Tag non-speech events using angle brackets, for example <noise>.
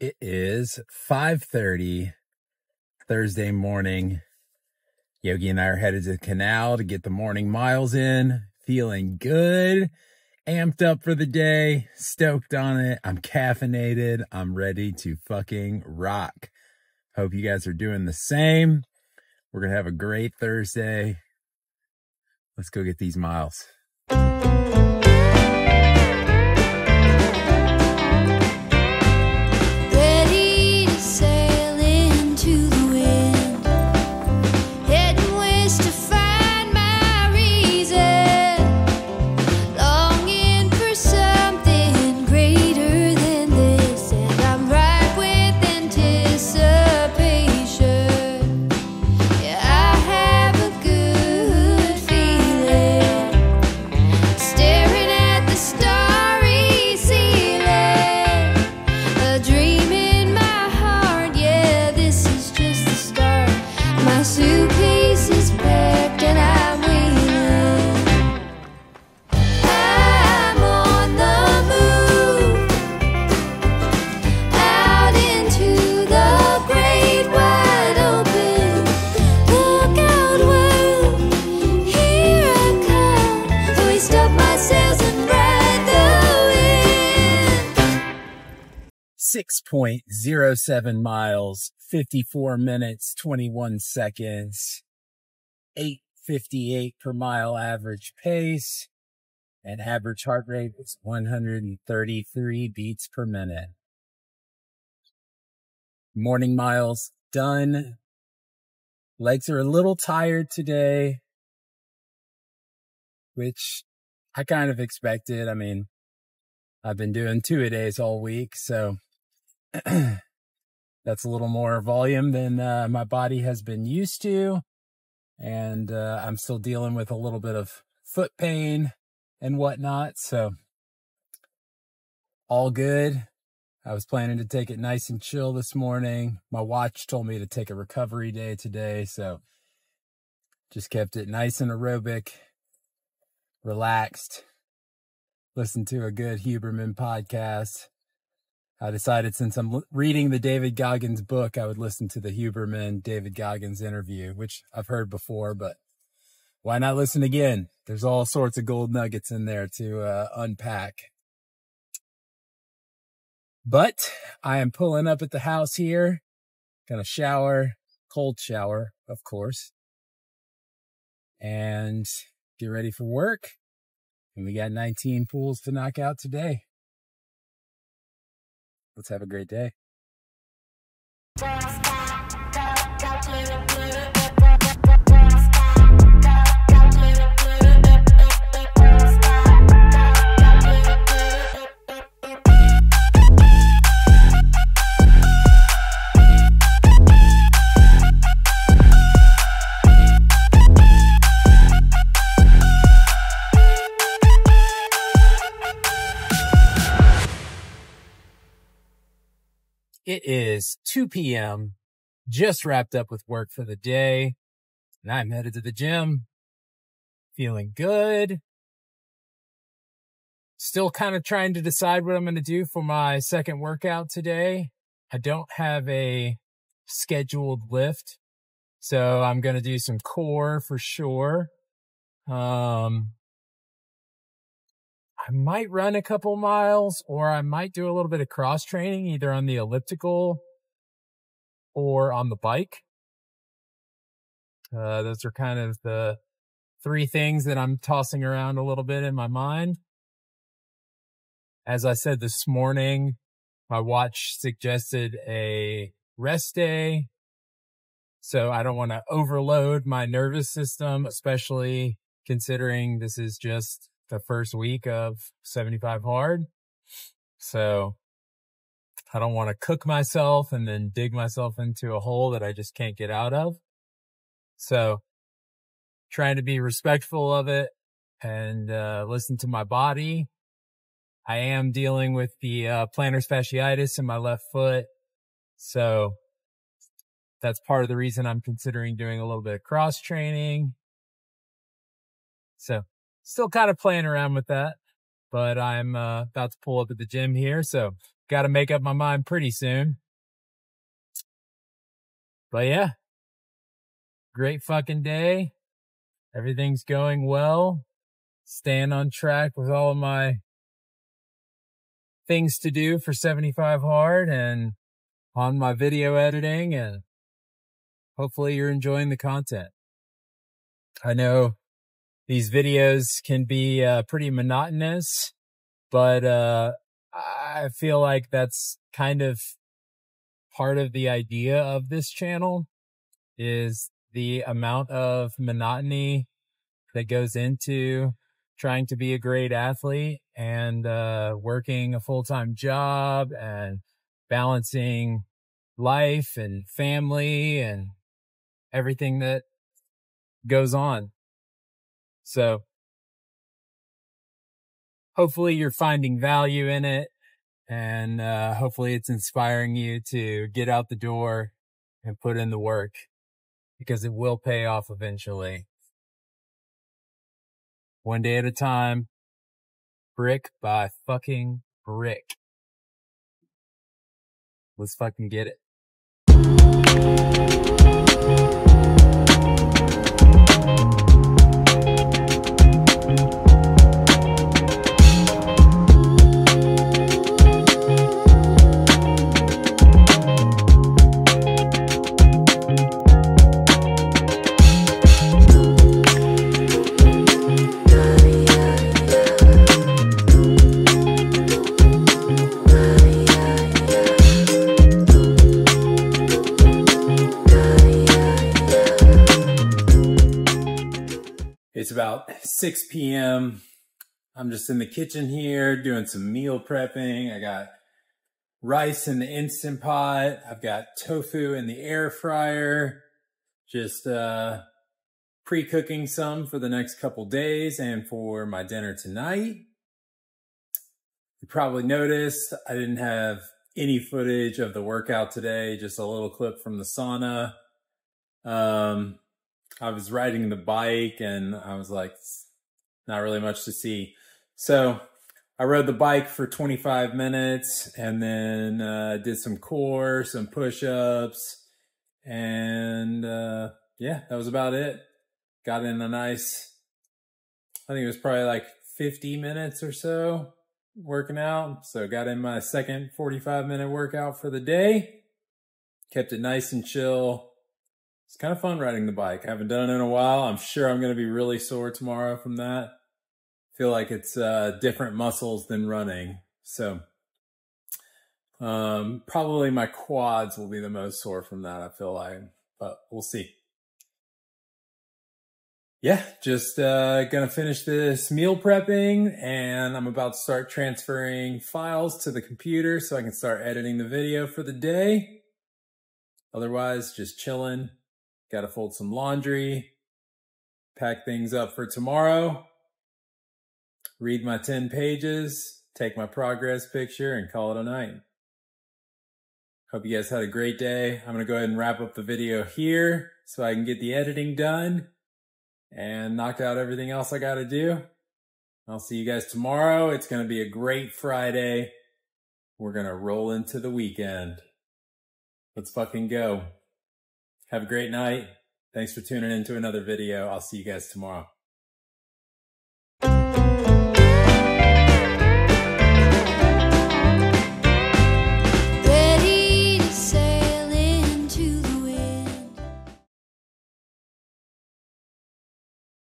It is 5:30 Thursday morning. Yogi and I are headed to the canal to get the morning miles in. Feeling good, amped up for the day, stoked on it. I'm caffeinated. I'm ready to fucking rock. Hope you guys are doing the same. We're going to have a great Thursday. Let's go get these miles. 6.07 miles, 54 minutes, 21 seconds, 858 per mile average pace, and average heart rate is 133 beats per minute. Morning miles done. Legs are a little tired today, which I kind of expected. I mean, I've been doing two a days all week, so <clears throat> that's a little more volume than uh, my body has been used to. And uh, I'm still dealing with a little bit of foot pain and whatnot. So all good. I was planning to take it nice and chill this morning. My watch told me to take a recovery day today. So just kept it nice and aerobic, relaxed, listened to a good Huberman podcast. I decided since I'm reading the David Goggins book, I would listen to the Huberman David Goggins interview, which I've heard before, but why not listen again? There's all sorts of gold nuggets in there to uh, unpack. But I am pulling up at the house here, gonna shower, cold shower, of course, and get ready for work. And we got 19 pools to knock out today. Let's have a great day. It is 2 p.m. Just wrapped up with work for the day. And I'm headed to the gym. Feeling good. Still kind of trying to decide what I'm going to do for my second workout today. I don't have a scheduled lift. So I'm going to do some core for sure. Um, I might run a couple miles or I might do a little bit of cross training either on the elliptical or on the bike. Uh, those are kind of the three things that I'm tossing around a little bit in my mind. As I said this morning, my watch suggested a rest day. So I don't want to overload my nervous system, especially considering this is just the first week of 75 hard. So I don't want to cook myself and then dig myself into a hole that I just can't get out of. So trying to be respectful of it and uh, listen to my body. I am dealing with the uh, plantar fasciitis in my left foot. So that's part of the reason I'm considering doing a little bit of cross training. So still kind of playing around with that, but I'm uh, about to pull up at the gym here. So got to make up my mind pretty soon. But yeah, great fucking day. Everything's going well. Staying on track with all of my things to do for 75 hard and on my video editing and hopefully you're enjoying the content. I know these videos can be uh, pretty monotonous, but uh, I feel like that's kind of part of the idea of this channel is the amount of monotony that goes into trying to be a great athlete and uh, working a full-time job and balancing life and family and everything that goes on. So hopefully you're finding value in it and uh, hopefully it's inspiring you to get out the door and put in the work because it will pay off eventually. One day at a time, brick by fucking brick. Let's fucking get it. It's about 6 p.m. I'm just in the kitchen here doing some meal prepping. I got rice in the Instant Pot. I've got tofu in the air fryer. Just uh, pre-cooking some for the next couple days and for my dinner tonight. You probably noticed I didn't have any footage of the workout today, just a little clip from the sauna. Um, I was riding the bike and I was like, not really much to see. So I rode the bike for 25 minutes and then uh, did some core, some push-ups, and uh, yeah, that was about it. Got in a nice, I think it was probably like 50 minutes or so working out. So got in my second 45 minute workout for the day. Kept it nice and chill it's kind of fun riding the bike. I haven't done it in a while. I'm sure I'm going to be really sore tomorrow from that. feel like it's uh, different muscles than running. So um, probably my quads will be the most sore from that, I feel like, but we'll see. Yeah, just uh, gonna finish this meal prepping and I'm about to start transferring files to the computer so I can start editing the video for the day. Otherwise, just chilling, Got to fold some laundry, pack things up for tomorrow, read my 10 pages, take my progress picture, and call it a night. Hope you guys had a great day. I'm going to go ahead and wrap up the video here so I can get the editing done and knock out everything else I got to do. I'll see you guys tomorrow. It's going to be a great Friday. We're going to roll into the weekend. Let's fucking go. Have a great night. Thanks for tuning in to another video. I'll see you guys tomorrow.